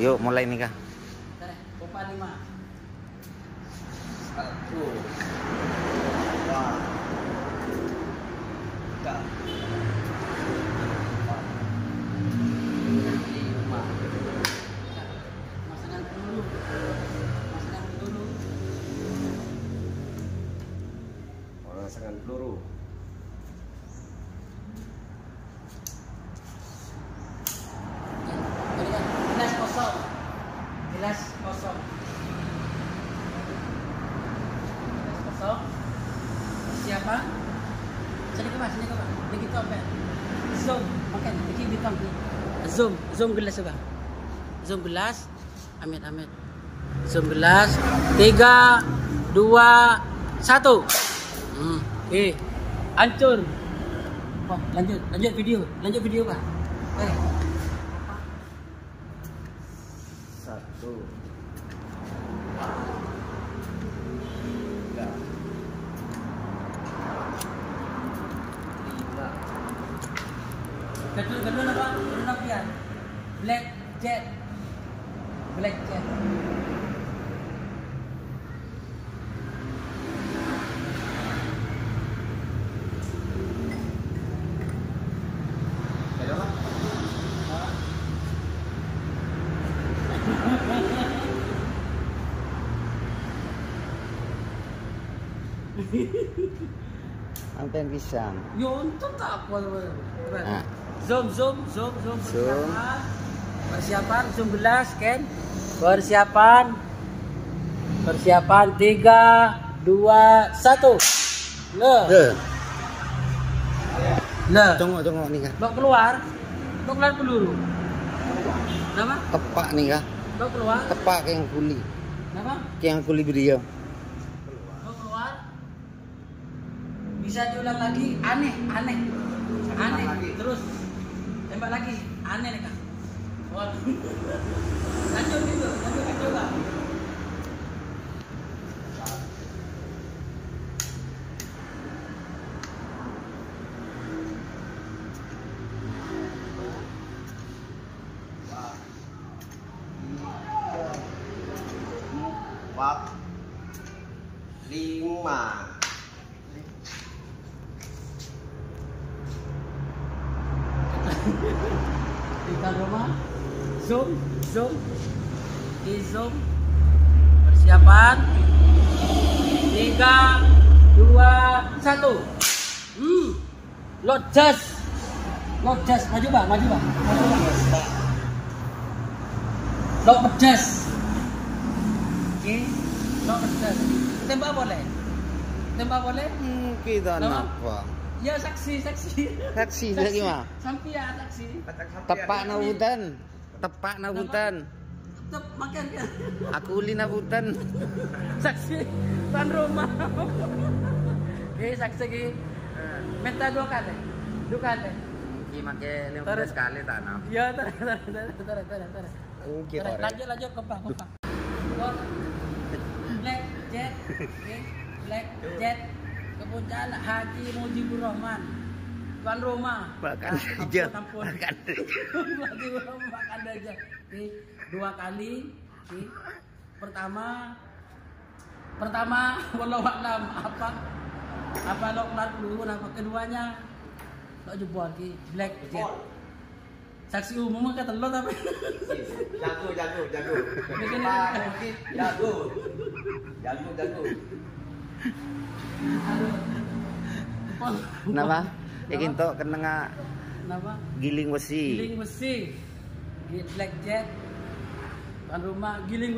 Yuk mulai nih kak. Lima. Satu, dua, tiga, empat, lima. Peluru. Kosong. Kosong. Siapa? Sini ke sini ke mas. Begitu apa? Zoom, makan. Bikin bintang ni. Zoom, zoom gelas juga. Zoom gelas. Amit, amit. Zoom gelas. Tiga, dua, satu. Hmm. Eh, hancur. Oh, lanjut, lanjut video, lanjut video pak. Eh. Satu, tiga, lima. Kedua kedua apa? Kedua apa? Black Jet. Black Jet. Anten pisang. Yo, itu tak apa Ah. Zoom, zoom, zoom, zoom. Zoom. Persiapan. Zoom gelas, kan? Persiapan. Persiapan, tiga, dua, satu. Le. Le. Le. Tunggu tunggu nih kak. Bawa keluar. Bawa keluar peluru. Nama? Tepak nih kak. Bawa keluar. Tepak yang kuli. Nama? Ke yang kuli beliau. Bawa keluar. Bisa diulang lagi. Aneh, aneh. Aneh. Terus. Tembak lagi. Aneh nih kak. Lanjut gitu. Lanjut gitu kak. lima. Kita rumah. Zoom, zoom. Di zoom. Persiapan. Tiga, dua, satu. Hmm. Just. Load just. Maju bang, maju. Maju bang. Load just. Oke. Load just. Tembak boleh? Tembak boleh? Hmm, kita Nama? Ya saksi, saksi. Saksi lagi mah. Sampai ya saksi. Tepak nabutan. Tepak nabutan. Tetap makan kan. Aku uli nabutan. saksi tuan rumah eh saksi ki minta dua kali dua kali Ki make Taruh. kali tanam. ya tarik tarik tarik tarik tarik Oke, lanjut lanjut kepang kepang black jet Oke. black jet kebun jalan Haji Mujibur Rahman tuan rumah Makan Ah, aja. ampun, ampun. Makan Mujibur Rahman makan aja Oke. dua kali Oke. pertama pertama walau alam apa apa lo kelar peluru apa keduanya lo jebol ki black jet saksi umum kata lo tapi Jago, jago, jago. Bukit, jago. Jago, jago. Aduh Pol. Kenapa? Yakin to kena nga kenapa giling wesi. giling besi Gi- black jet tuan rumah giling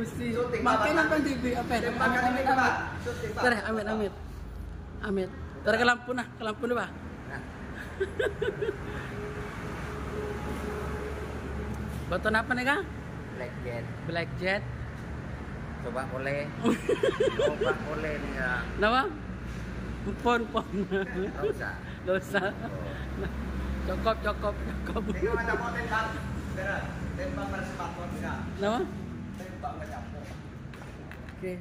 makin Pak. apa TV apa amit ini, Pak. amit Syuting, Pak. Tere, amit amit amit Tere ke lampu nah ke lampu nih pak Baton apa nih kang? Black jet. Black jet. Coba boleh. Coba boleh nih ya. Nama? Pon pon. Usah. Dosa. Cokop cokop cokop. Tinggal macam mau tembak. Tembak sepatu. Enggak. Nama? Tembak macam. Oke.